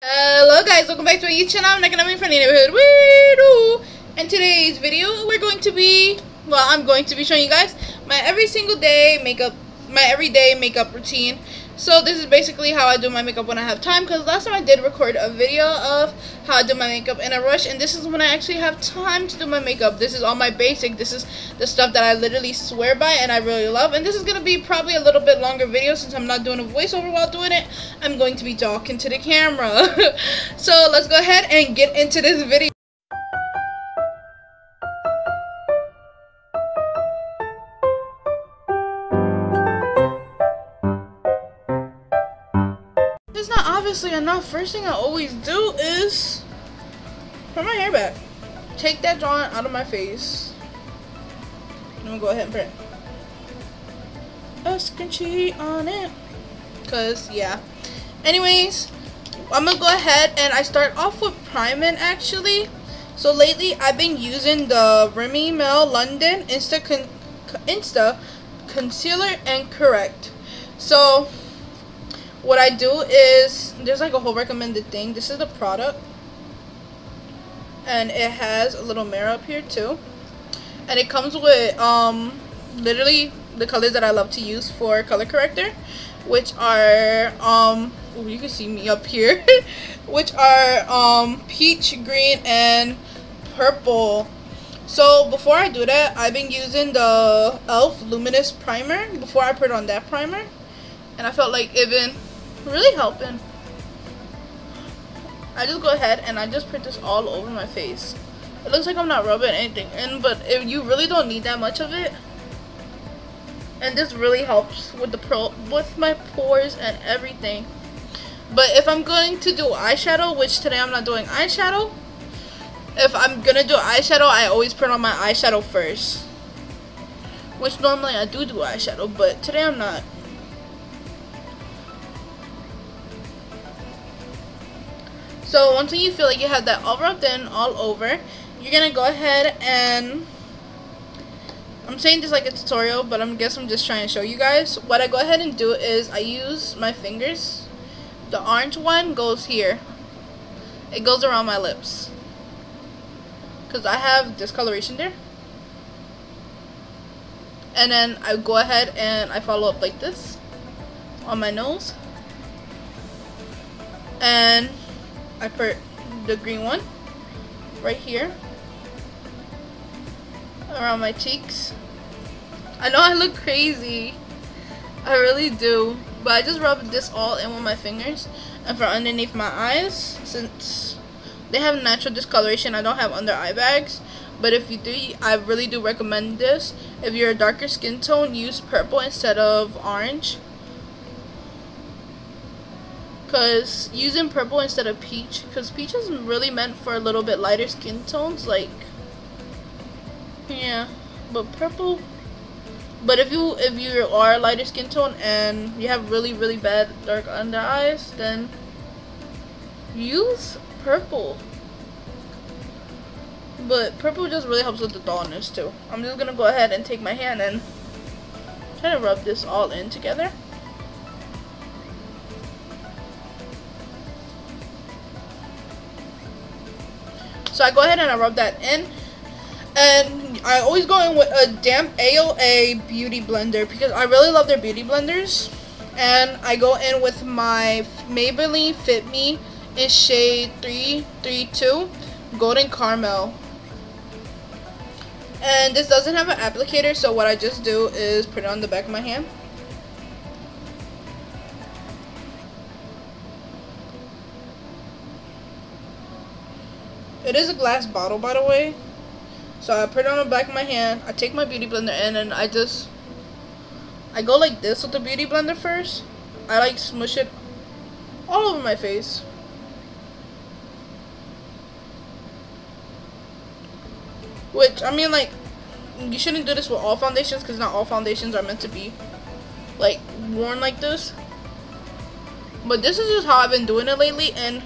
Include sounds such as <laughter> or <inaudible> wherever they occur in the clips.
Hello guys, welcome back to my YouTube channel. I'm Nakanami from the neighborhood weirdo. In today's video, we're going to be, well, I'm going to be showing you guys my every single day makeup, my everyday makeup routine. So this is basically how I do my makeup when I have time. Because last time I did record a video of how I do my makeup in a rush, and this is when I actually have time to do my makeup. This is all my basic. This is the stuff that I literally swear by and I really love. And this is gonna be probably a little bit longer video since I'm not doing a voiceover while doing it. I'm going to be talking to the camera. <laughs> so let's go ahead and get into this video. Obviously enough. First thing I always do is put my hair back. Take that drawing out of my face. I'm gonna go ahead and print a scrunchie on it. Cause yeah. Anyways, I'm gonna go ahead and I start off with priming actually. So lately I've been using the Rimmel London Insta Con Insta Concealer and Correct. So what I do is there's like a whole recommended thing. This is the product. And it has a little mirror up here too. And it comes with um literally the colors that I love to use for color corrector, which are um oh, you can see me up here, <laughs> which are um peach, green, and purple. So before I do that, I've been using the e.l.f. Luminous Primer before I put on that primer. And I felt like been really helping. I just go ahead and I just put this all over my face. It looks like I'm not rubbing anything in, but if you really don't need that much of it, and this really helps with the pro with my pores and everything. But if I'm going to do eyeshadow, which today I'm not doing eyeshadow, if I'm gonna do eyeshadow, I always put on my eyeshadow first. Which normally I do do eyeshadow, but today I'm not. So once you feel like you have that all rubbed in all over, you're gonna go ahead and I'm saying this like a tutorial, but I guess I'm just trying to show you guys. What I go ahead and do is I use my fingers. The orange one goes here. It goes around my lips. Because I have discoloration there. And then I go ahead and I follow up like this on my nose. And I put the green one right here around my cheeks. I know I look crazy. I really do. But I just rub this all in with my fingers. And for underneath my eyes, since they have natural discoloration, I don't have under eye bags. But if you do, I really do recommend this. If you're a darker skin tone, use purple instead of orange. Because using purple instead of peach, because peach is really meant for a little bit lighter skin tones, like, yeah, but purple, but if you, if you are a lighter skin tone and you have really, really bad dark under eyes, then use purple. But purple just really helps with the dullness too. I'm just to go ahead and take my hand and try to rub this all in together. So I go ahead and I rub that in. And I always go in with a damp AOA beauty blender because I really love their beauty blenders. And I go in with my Maybelline Fit Me in shade 332 Golden Caramel. And this doesn't have an applicator, so what I just do is put it on the back of my hand. It is a glass bottle, by the way. So I put it on the back of my hand. I take my beauty blender in and I just... I go like this with the beauty blender first. I like smush it all over my face. Which, I mean, like, you shouldn't do this with all foundations because not all foundations are meant to be, like, worn like this. But this is just how I've been doing it lately and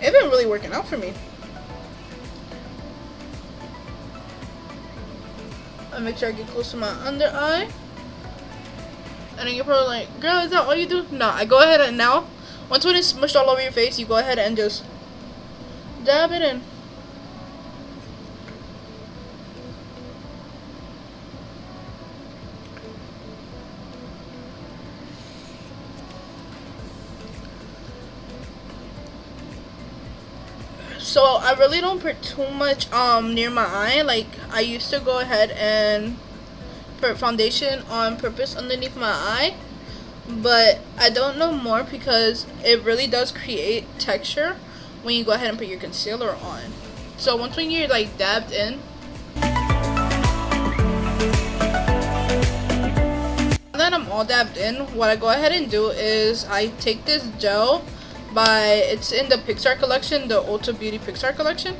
it's been really working out for me. I make sure I get close to my under eye. And then you're probably like, girl, is that all you do? No, I go ahead and now, Once when it's smushed all over your face, you go ahead and just dab it in. So I really don't put too much um near my eye. Like I used to go ahead and put foundation on purpose underneath my eye. But I don't know more because it really does create texture when you go ahead and put your concealer on. So once when you're like dabbed in then I'm all dabbed in what I go ahead and do is I take this gel by it's in the Pixar collection, the Ulta Beauty Pixar collection.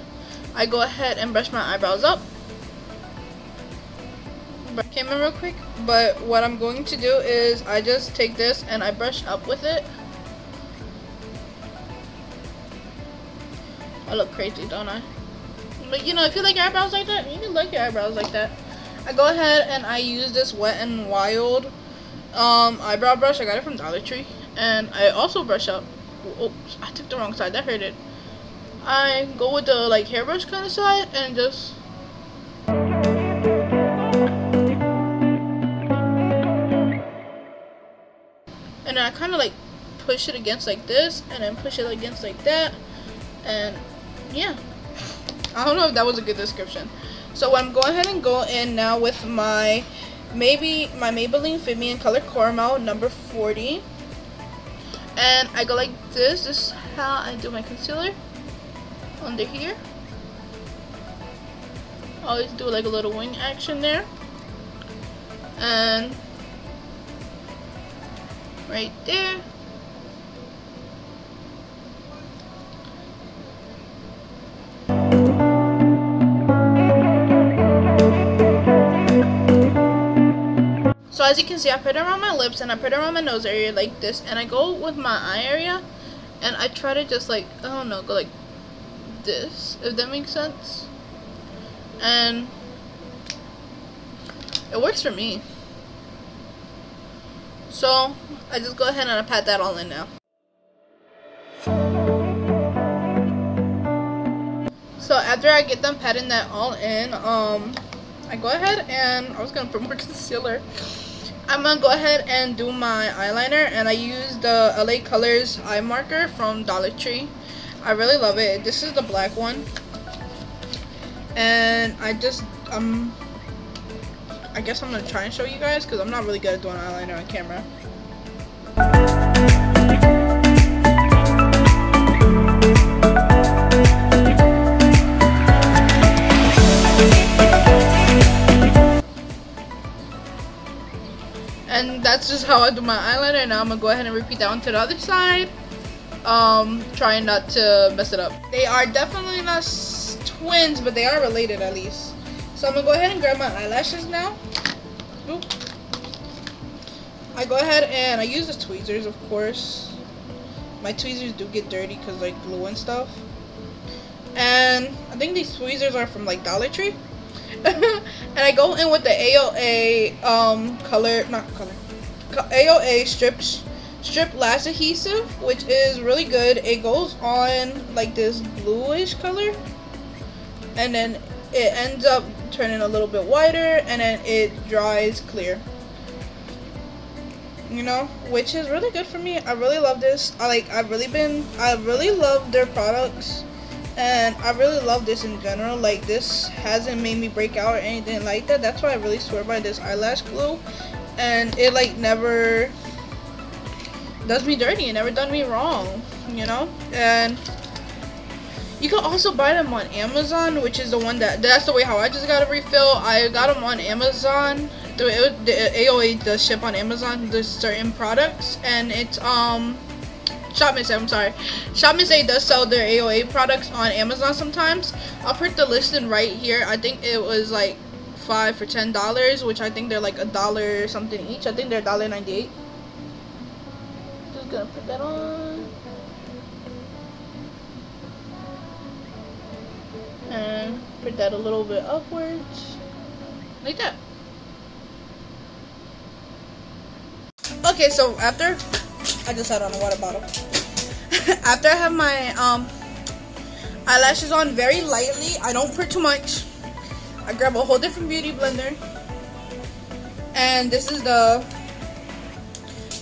I go ahead and brush my eyebrows up. Came in real quick, but what I'm going to do is I just take this and I brush up with it. I look crazy, don't I? But you know, if you like your eyebrows like that, you can like your eyebrows like that. I go ahead and I use this Wet and Wild um, eyebrow brush. I got it from Dollar Tree. And I also brush up oops, I took the wrong side. That hurt it. I go with the like hairbrush kind of side and just. And then I kind of like push it against like this and then push it against like that. And yeah. I don't know if that was a good description. So I'm going ahead and go in now with my maybe my Maybelline Fit Me in Color Caramel number 40 and I go like this this is how I do my concealer. Under here. Always do like a little wing action there. And right there as you can see, I put it around my lips and I put it around my nose area like this. And I go with my eye area and I try to just like, I don't know, go like this, if that makes sense. And it works for me. So I just go ahead and I pat that all in now. So after I get them patting that all in, um, I go ahead and I was gonna put more <laughs> concealer. I'm gonna go ahead and do my eyeliner and I use the LA Colors eye marker from Dollar Tree. I really love it. This is the black one. And I just, um, I guess I'm gonna try and show you guys because I'm not really good at doing eyeliner on camera. And that's just how I do my eyeliner now I'm gonna go ahead and repeat that one to the other side um trying not to mess it up. They are definitely not twins but they are related at least. So I'm gonna go ahead and grab my eyelashes now. Oop. I go ahead and I use the tweezers of course. My tweezers do get dirty because like glue and stuff. And I think these tweezers are from like Dollar Tree <laughs> and I go in with the AOA um, color, not color, AOA strip strip lash adhesive, which is really good. It goes on like this bluish color, and then it ends up turning a little bit whiter, and then it dries clear. You know, which is really good for me. I really love this. I like. I've really been. I really love their products and I really love this in general. Like this hasn't made me break out or anything like that. That's why I really swear by this eyelash glue. And it like never does me dirty. It never done me wrong you know? And you can also buy them on Amazon which is the one that that's the way how I just got a refill. I got them on Amazon the, AOA does ship on Amazon the certain products. And it's um Shop Miss I'm sorry. Shop Miss A does sell their AOA products on Amazon sometimes. I'll put the listing right here. I think it was like five for ten dollars, which I think they're like a dollar something each. I think they're dollar ninety eight. Just gonna put that on. And put that a little bit upwards. Like that. Okay, so after I just had on a water bottle. <laughs> after I have my um, eyelashes on very lightly, I don't put too much. I grab a whole different beauty blender. And this is the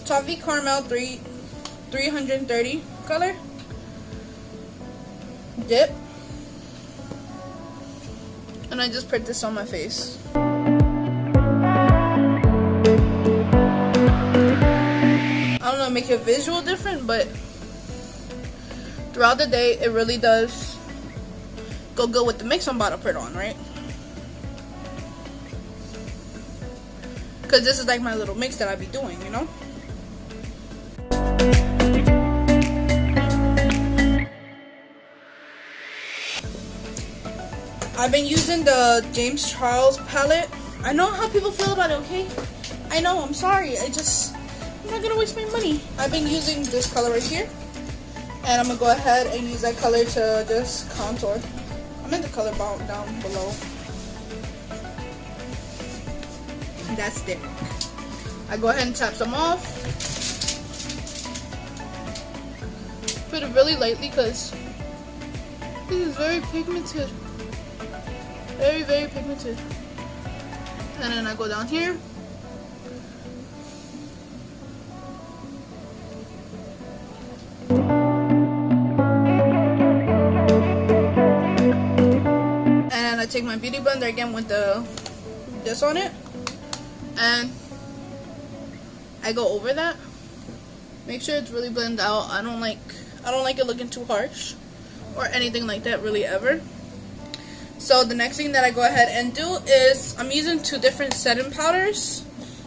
Toffee Caramel 3 330 color. Dip. And I just put this on my face. Don't make your visual different, but throughout the day, it really does go good with the mix I'm about to put on, right? Because this is like my little mix that I be doing, you know? I've been using the James Charles palette. I know how people feel about it, okay? I know, I'm sorry. I just, I'm not gonna waste my money. I've been using this color right here. And I'm gonna go ahead and use that color to just contour. I'm in the color down below. That's thick. I go ahead and tap some off. Put it really lightly because this is very pigmented. Very, very pigmented. And then I go down here. My beauty blender again with the this on it. And I go over that. Make sure it's really blended out. I don't like I don't like it looking too harsh or anything like that really ever. So the next thing that I go ahead and do is I'm using two different setting powders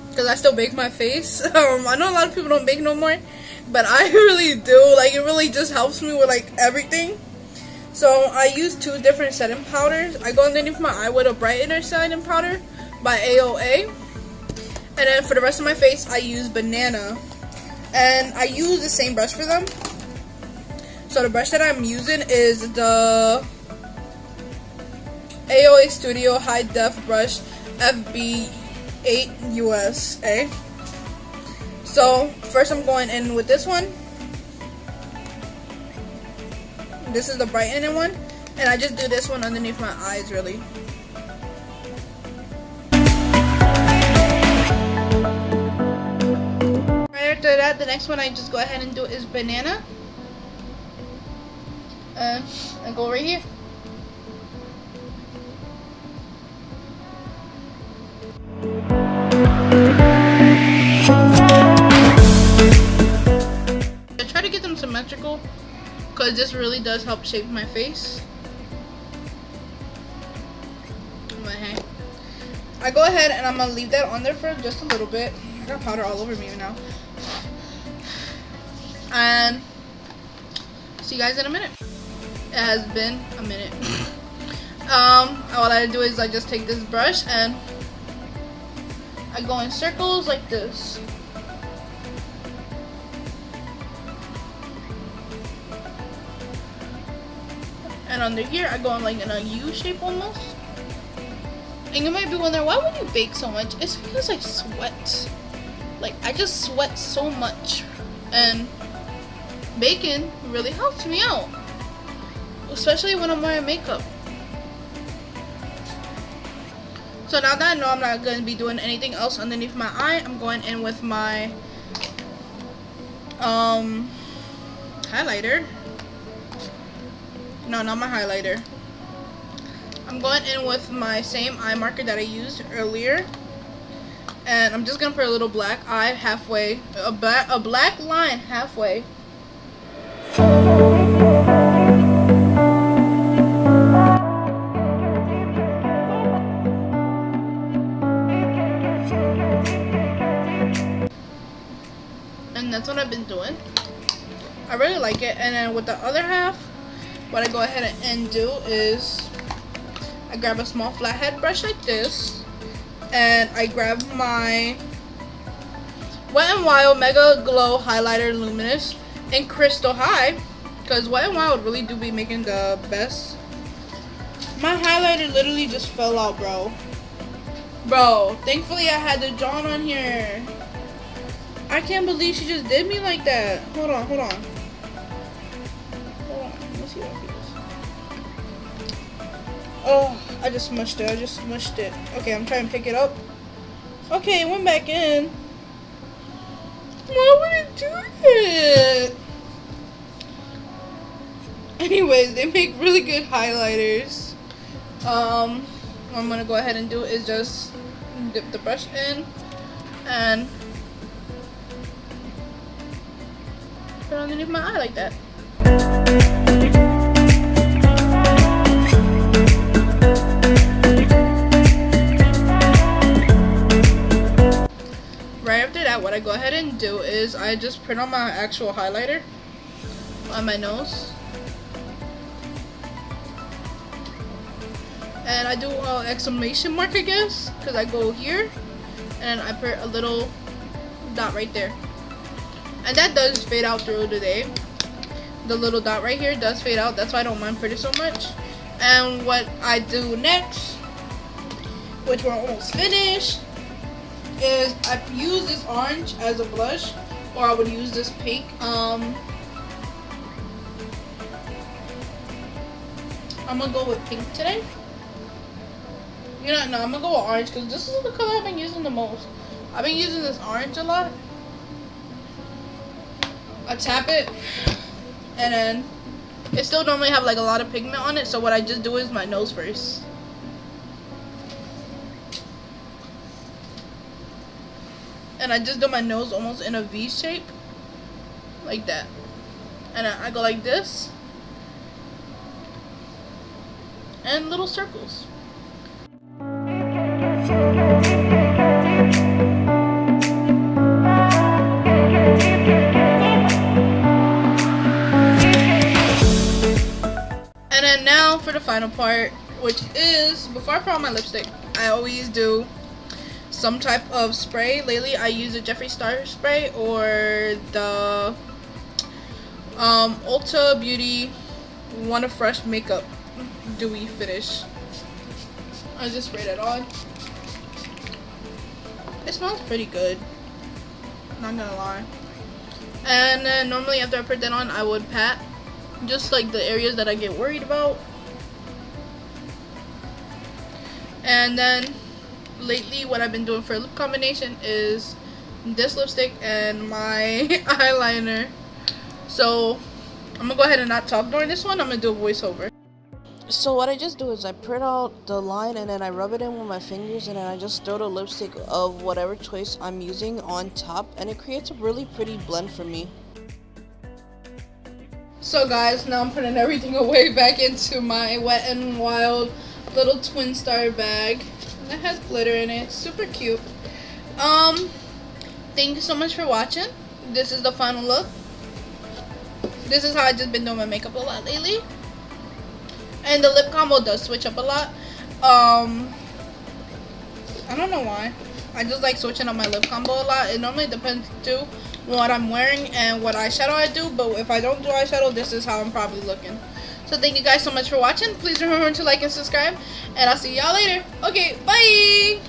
because I still bake my face. <laughs> Um, I know a lot of people don't bake no more, but I <laughs> really do. Like it really just helps me with like everything. So I use two different setting powders. I go underneath my eye with a brightener setting powder by AOA. And then for the rest of my face, I use Banana. And I use the same brush for them. So the brush that I'm using is the AOA Studio High Def Brush FB8 USA. So first I'm going in with this one. This is the brightening one. And I just do this one underneath my eyes really. Right after that, the next one I just go ahead and do is banana. Uh, I go right here. I try to get them symmetrical because this really does help shape my face. My hair. I go ahead and I'm gonna leave that on there for just a little bit. I got powder all over me now. And see you guys in a minute. It has been a minute. <laughs> um, all I do is I just take this brush and I go in circles like this. And under here, I go in like in a U shape almost. And you might be wondering, why would you bake so much? It's because I sweat. Like, I just sweat so much. And baking really helps me out. Especially when I'm wearing makeup. So now that I know I'm not going to be doing anything else underneath my eye, I'm going in with my um, highlighter. No, not my highlighter. I'm going in with my same eye marker that I used earlier. And I'm just going to put a little black eye halfway, a, black, a black line halfway. And that's what I've been doing. I really like it. And then with the other half, what I go ahead and do is I grab a small flathead brush like this and I grab my Wet n Wild Mega Glow Highlighter Luminous in Crystal High because Wet n Wild really do be making the best. My highlighter literally just fell out, bro. Bro, thankfully I had the John on here. I can't believe she just did me like that. Hold on, hold on. Oh, I just smushed it. I just smushed it. Okay, I'm trying to pick it up. Okay, it went back in. Why would it do that? Anyways, they make really good highlighters. Um, what I'm gonna go ahead and do is just dip the brush in and put it underneath my eye like that. That, what I go ahead and do is I just print on my actual highlighter on my nose. And I do an exclamation mark, I guess, because I go here and I put a little dot right there. And that does fade out through the day. The little dot right here does fade out. That's why I don't mind pretty so much. And what I do next, which we're almost finished, is I use this orange as a blush, or I would use this pink. Um, I'm gonna go with pink today. You know, no, I'm gonna go with orange because this is the color I've been using the most. I've been using this orange a lot. I tap it, and then it still normally have like a lot of pigment on it. So what I just do is my nose first. And I just do my nose almost in a V shape, like that. And I go like this, and little circles. And then now for the final part, which is, before I put on my lipstick, I always do some type of spray. Lately, I use a Jeffree Star spray or the um, Ulta Beauty Wanna Fresh Makeup Dewy Finish. I just sprayed it on. It smells pretty good. Not gonna lie. And then normally after I put that on, I would pat just like the areas that I get worried about. And then lately what I've been doing for a lip combination is this lipstick and my <laughs> eyeliner. So I'm gonna go ahead and not talk during this one. I'm gonna do a voiceover. So what I just do is I print out the line and then I rub it in with my fingers and then I just throw the lipstick of whatever choice I'm using on top and it creates a really pretty blend for me. So guys, now I'm putting everything <laughs> away back into my Wet n Wild little twin star bag. It has glitter in it. Super cute. Um, thank you so much for watching. This is the final look. This is how I just been doing my makeup a lot lately and the lip combo does switch up a lot um I don't know why I just like switching up my lip combo a lot it normally depends too what I'm wearing and what eyeshadow I do but if I don't do eyeshadow this is how I'm probably looking so thank you guys so much for watching. Please remember to like and subscribe and I'll see y'all later. Okay bye